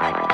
Bye.